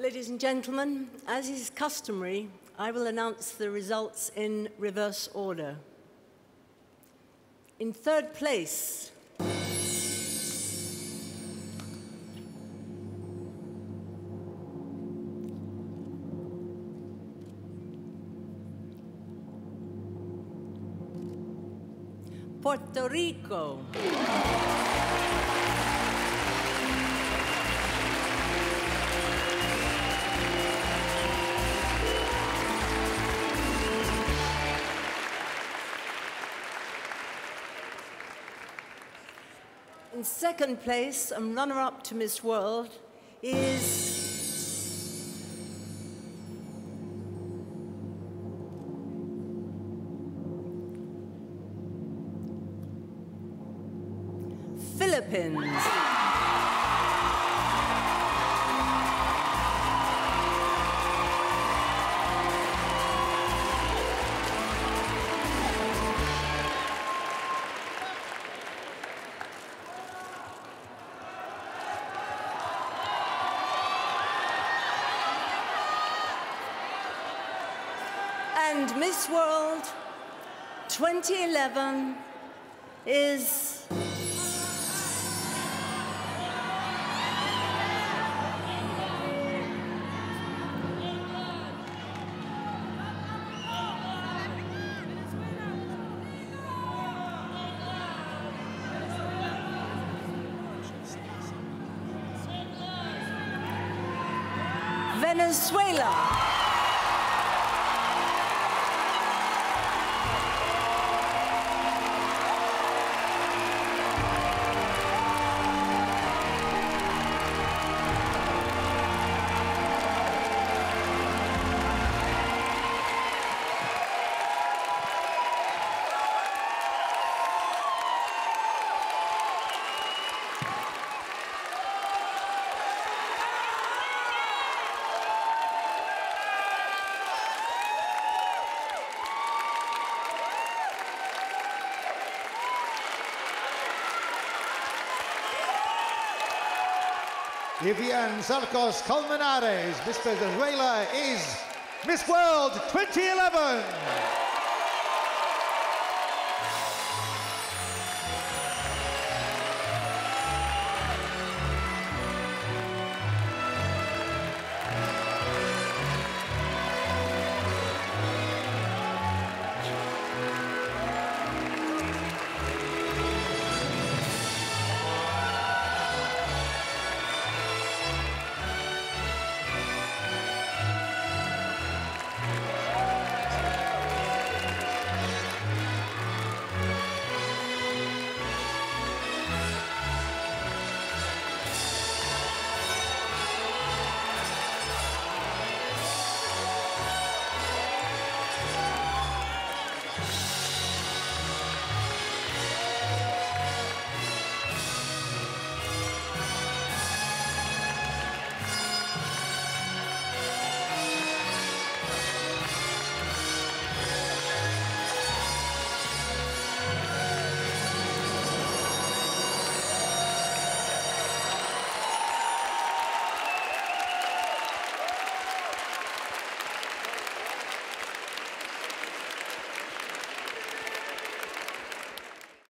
Ladies and gentlemen, as is customary, I will announce the results in reverse order. In third place, Puerto Rico. In second place, and runner-up to Miss World, is Philippines. And Miss World 2011 is Venezuela. Ivian Sarcos Colmenares, Miss Venezuela is Miss World 2011.